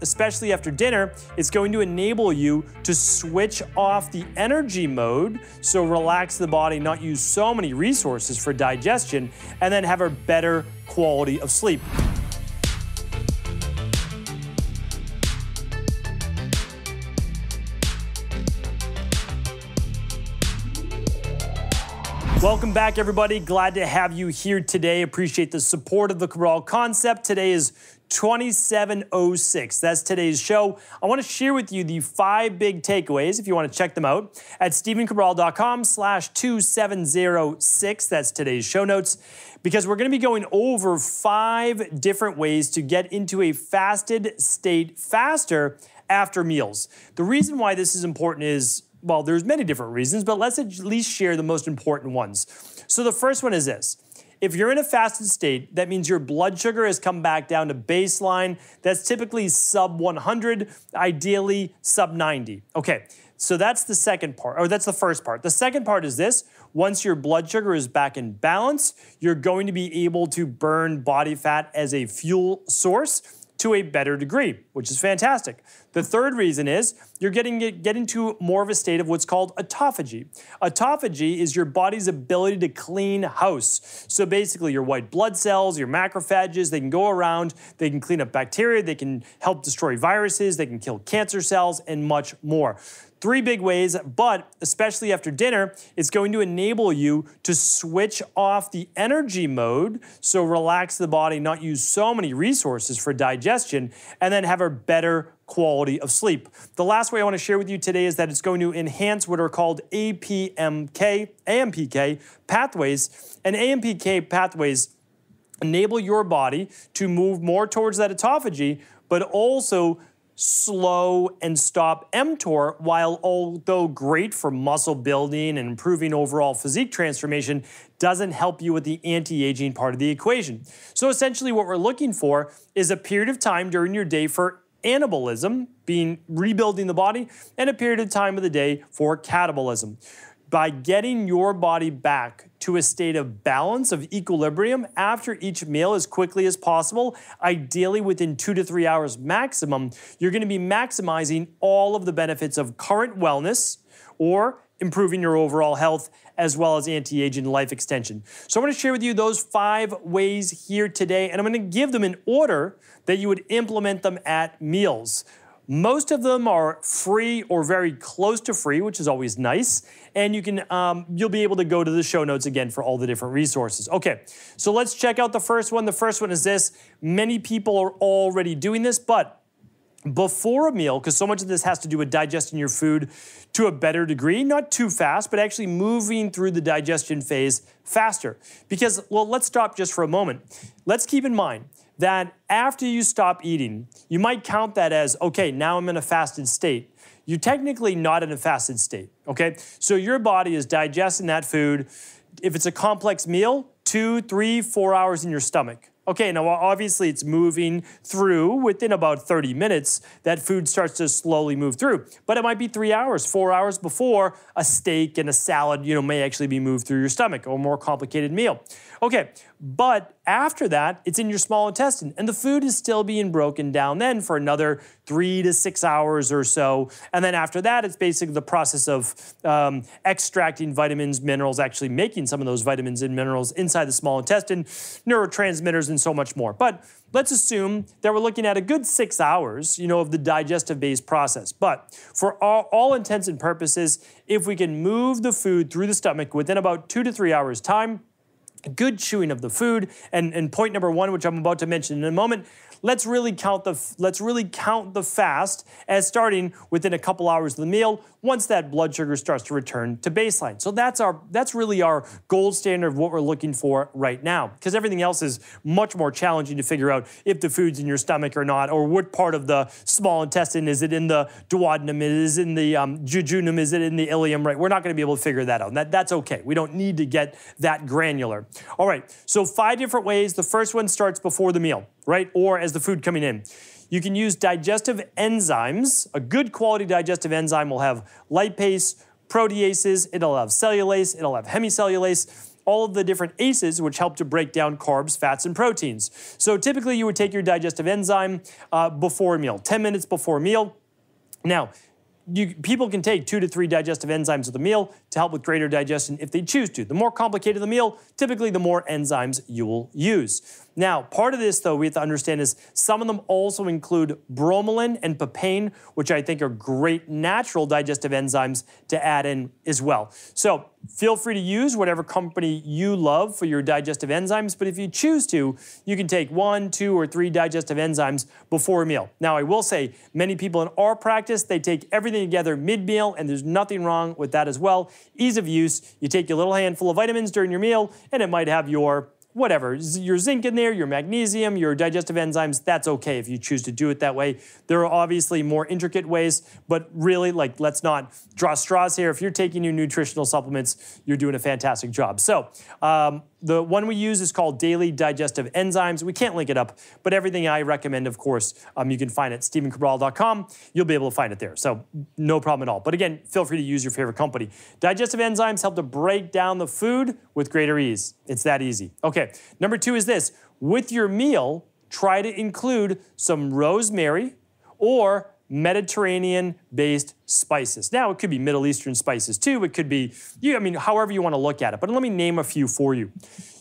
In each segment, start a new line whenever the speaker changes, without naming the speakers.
especially after dinner, it's going to enable you to switch off the energy mode, so relax the body, not use so many resources for digestion, and then have a better quality of sleep. Welcome back, everybody. Glad to have you here today. Appreciate the support of the Cabral concept. Today is 2706. That's today's show. I want to share with you the five big takeaways if you want to check them out at stephencabral.com slash 2706. That's today's show notes because we're going to be going over five different ways to get into a fasted state faster after meals. The reason why this is important is well, there's many different reasons, but let's at least share the most important ones. So the first one is this. If you're in a fasted state, that means your blood sugar has come back down to baseline. That's typically sub 100, ideally sub 90. Okay, so that's the second part, or that's the first part. The second part is this once your blood sugar is back in balance, you're going to be able to burn body fat as a fuel source to a better degree, which is fantastic. The third reason is you're getting get into more of a state of what's called autophagy. Autophagy is your body's ability to clean house. So basically your white blood cells, your macrophages, they can go around, they can clean up bacteria, they can help destroy viruses, they can kill cancer cells and much more. Three big ways, but especially after dinner, it's going to enable you to switch off the energy mode, so relax the body, not use so many resources for digestion, and then have a better quality of sleep. The last way I want to share with you today is that it's going to enhance what are called APMK, AMPK pathways, and AMPK pathways enable your body to move more towards that autophagy, but also slow and stop mTOR, while although great for muscle building and improving overall physique transformation, doesn't help you with the anti-aging part of the equation. So essentially what we're looking for is a period of time during your day for anabolism, being rebuilding the body, and a period of time of the day for catabolism. By getting your body back to a state of balance, of equilibrium after each meal as quickly as possible, ideally within two to three hours maximum, you're gonna be maximizing all of the benefits of current wellness or improving your overall health as well as anti-aging life extension. So I'm gonna share with you those five ways here today, and I'm gonna give them in order that you would implement them at meals. Most of them are free or very close to free, which is always nice. And you can, um, you'll be able to go to the show notes again for all the different resources. Okay, so let's check out the first one. The first one is this. Many people are already doing this, but before a meal, because so much of this has to do with digesting your food to a better degree, not too fast, but actually moving through the digestion phase faster. Because, well, let's stop just for a moment. Let's keep in mind that after you stop eating, you might count that as, okay, now I'm in a fasted state. You're technically not in a fasted state, okay? So your body is digesting that food. If it's a complex meal, two, three, four hours in your stomach. Okay, now obviously it's moving through within about 30 minutes, that food starts to slowly move through. But it might be three hours, four hours before a steak and a salad, you know, may actually be moved through your stomach or a more complicated meal. Okay, but after that, it's in your small intestine, and the food is still being broken down then for another three to six hours or so. And then after that, it's basically the process of um, extracting vitamins, minerals, actually making some of those vitamins and minerals inside the small intestine, neurotransmitters, and so much more. But let's assume that we're looking at a good six hours, you know, of the digestive-based process. But for all, all intents and purposes, if we can move the food through the stomach within about two to three hours time, good chewing of the food. And, and point number one, which I'm about to mention in a moment, let's really count the let's really count the fast as starting within a couple hours of the meal once that blood sugar starts to return to baseline. So that's our that's really our gold standard of what we're looking for right now because everything else is much more challenging to figure out if the food's in your stomach or not or what part of the small intestine is it in the duodenum is it in the um, jejunum is it in the ileum right? We're not going to be able to figure that out that, that's okay. We don't need to get that granular. All right so five different ways. The first one starts before the meal right or as the food coming in you can use digestive enzymes. A good quality digestive enzyme will have lipase, proteases, it'll have cellulase, it'll have hemicellulase. all of the different ACEs, which help to break down carbs, fats, and proteins. So typically, you would take your digestive enzyme uh, before a meal, 10 minutes before a meal. Now, you, people can take two to three digestive enzymes with a meal to help with greater digestion if they choose to. The more complicated the meal, typically the more enzymes you will use. Now, part of this, though, we have to understand is some of them also include bromelain and papain, which I think are great natural digestive enzymes to add in as well. So feel free to use whatever company you love for your digestive enzymes, but if you choose to, you can take one, two, or three digestive enzymes before a meal. Now, I will say, many people in our practice, they take everything together mid-meal, and there's nothing wrong with that as well. Ease of use, you take your little handful of vitamins during your meal, and it might have your whatever, your zinc in there, your magnesium, your digestive enzymes, that's okay if you choose to do it that way. There are obviously more intricate ways, but really, like, let's not draw straws here. If you're taking your nutritional supplements, you're doing a fantastic job. So, um, the one we use is called Daily Digestive Enzymes. We can't link it up, but everything I recommend, of course, um, you can find it at stephencabral.com. You'll be able to find it there. So no problem at all. But again, feel free to use your favorite company. Digestive enzymes help to break down the food with greater ease. It's that easy. Okay, number two is this. With your meal, try to include some rosemary or Mediterranean based spices. Now, it could be Middle Eastern spices too. It could be, you, I mean, however you want to look at it. But let me name a few for you.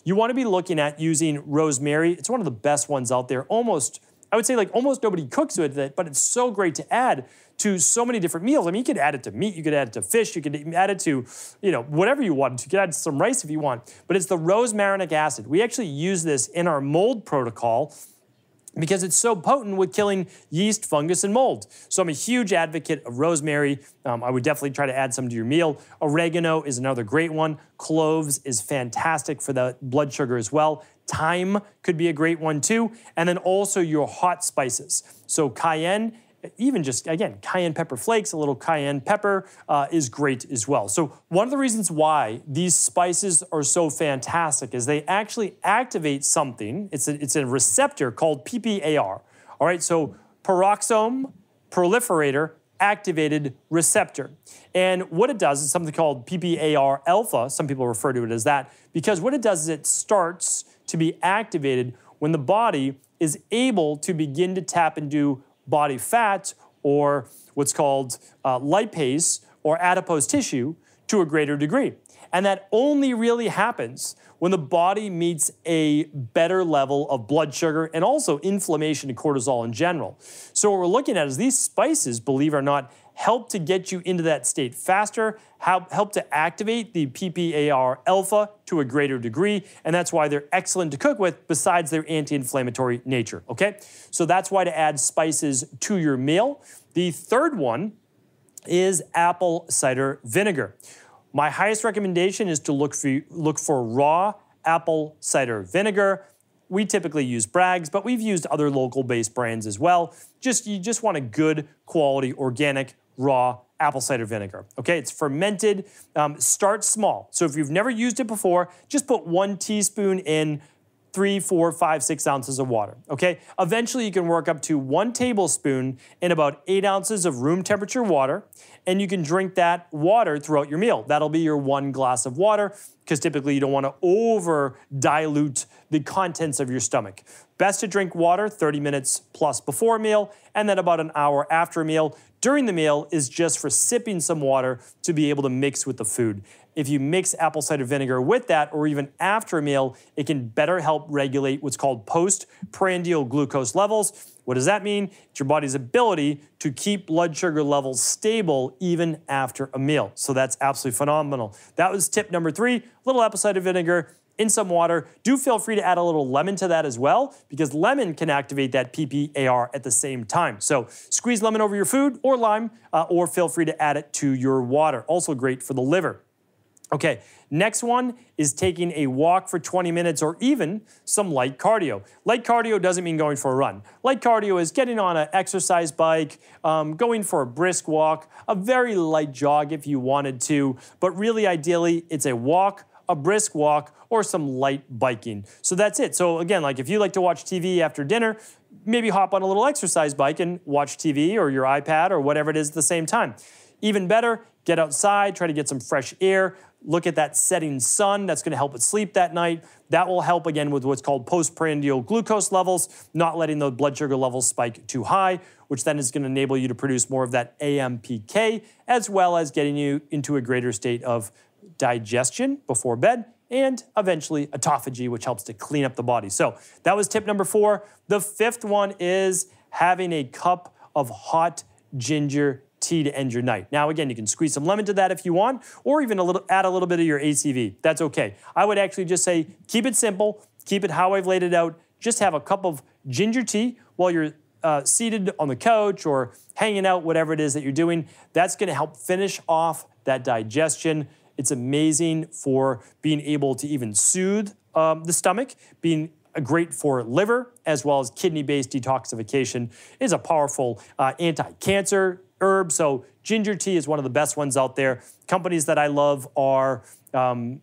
You want to be looking at using rosemary. It's one of the best ones out there. Almost, I would say like almost nobody cooks with it, but it's so great to add to so many different meals. I mean, you could add it to meat, you could add it to fish, you could add it to, you know, whatever you want. You could add some rice if you want. But it's the rosmarinic acid. We actually use this in our mold protocol because it's so potent with killing yeast, fungus, and mold. So I'm a huge advocate of rosemary. Um, I would definitely try to add some to your meal. Oregano is another great one. Cloves is fantastic for the blood sugar as well. Thyme could be a great one too. And then also your hot spices. So cayenne even just, again, cayenne pepper flakes, a little cayenne pepper uh, is great as well. So one of the reasons why these spices are so fantastic is they actually activate something. It's a, it's a receptor called PPAR. All right, so peroxisome proliferator activated receptor. And what it does is something called PPAR alpha. Some people refer to it as that because what it does is it starts to be activated when the body is able to begin to tap into body fat or what's called uh, lipase or adipose tissue to a greater degree. And that only really happens when the body meets a better level of blood sugar and also inflammation and cortisol in general. So, what we're looking at is these spices, believe it or not, help to get you into that state faster, help, to activate the PPAR alpha to a greater degree, and that's why they're excellent to cook with besides their anti-inflammatory nature, okay? So that's why to add spices to your meal. The third one is apple cider vinegar. My highest recommendation is to look for, look for raw apple cider vinegar. We typically use Bragg's, but we've used other local based brands as well. Just you just want a good quality organic raw apple cider vinegar. Okay, it's fermented. Um, start small. So if you've never used it before, just put one teaspoon in three, four, five, six ounces of water. Okay, eventually you can work up to one tablespoon in about eight ounces of room temperature water, and you can drink that water throughout your meal. That'll be your one glass of water because typically you don't want to over dilute the contents of your stomach. Best to drink water 30 minutes plus before meal, and then about an hour after a meal during the meal is just for sipping some water to be able to mix with the food. If you mix apple cider vinegar with that, or even after a meal, it can better help regulate what's called postprandial glucose levels. What does that mean? It's your body's ability to keep blood sugar levels stable even after a meal. So that's absolutely phenomenal. That was tip number three little apple cider vinegar in some water. Do feel free to add a little lemon to that as well, because lemon can activate that PPAR at the same time. So squeeze lemon over your food or lime, uh, or feel free to add it to your water. Also great for the liver. Okay, next one is taking a walk for 20 minutes or even some light cardio. Light cardio doesn't mean going for a run. Light cardio is getting on an exercise bike, um, going for a brisk walk, a very light jog if you wanted to, but really ideally it's a walk a brisk walk, or some light biking. So that's it. So again, like if you like to watch TV after dinner, maybe hop on a little exercise bike and watch TV or your iPad or whatever it is at the same time. Even better, get outside, try to get some fresh air, look at that setting sun. That's going to help with sleep that night. That will help again with what's called postprandial glucose levels, not letting the blood sugar levels spike too high, which then is going to enable you to produce more of that AMPK, as well as getting you into a greater state of digestion before bed and eventually autophagy, which helps to clean up the body. So that was tip number four. The fifth one is having a cup of hot ginger tea to end your night. Now, again, you can squeeze some lemon to that if you want, or even a little add a little bit of your ACV. That's okay. I would actually just say keep it simple, keep it how I've laid it out. Just have a cup of ginger tea while you're uh, seated on the couch or hanging out, whatever it is that you're doing. That's going to help finish off that digestion. It's amazing for being able to even soothe um, the stomach, being great for liver as well as kidney-based detoxification. It is a powerful uh, anti-cancer herb. So ginger tea is one of the best ones out there. Companies that I love are um,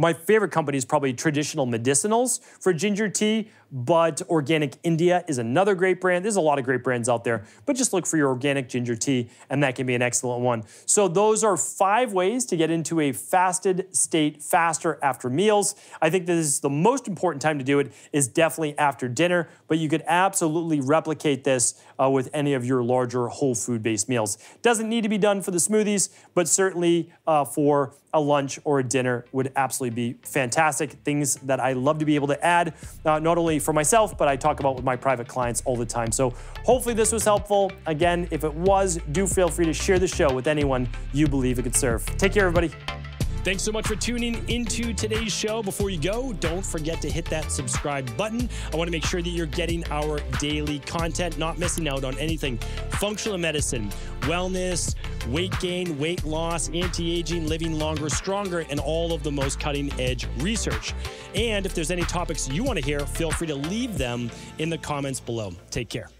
my favorite company is probably Traditional Medicinals for ginger tea, but Organic India is another great brand. There's a lot of great brands out there, but just look for your organic ginger tea, and that can be an excellent one. So, those are five ways to get into a fasted state faster after meals. I think this is the most important time to do it is definitely after dinner, but you could absolutely replicate this uh, with any of your larger whole food based meals. Doesn't need to be done for the smoothies, but certainly uh, for a lunch or a dinner would absolutely be fantastic. Things that I love to be able to add, uh, not only for myself, but I talk about with my private clients all the time. So hopefully this was helpful. Again, if it was, do feel free to share the show with anyone you believe it could serve. Take care, everybody. Thanks so much for tuning into today's show. Before you go, don't forget to hit that subscribe button. I want to make sure that you're getting our daily content, not missing out on anything functional medicine, wellness, weight gain, weight loss, anti aging, living longer, stronger, and all of the most cutting edge research. And if there's any topics you want to hear, feel free to leave them in the comments below. Take care.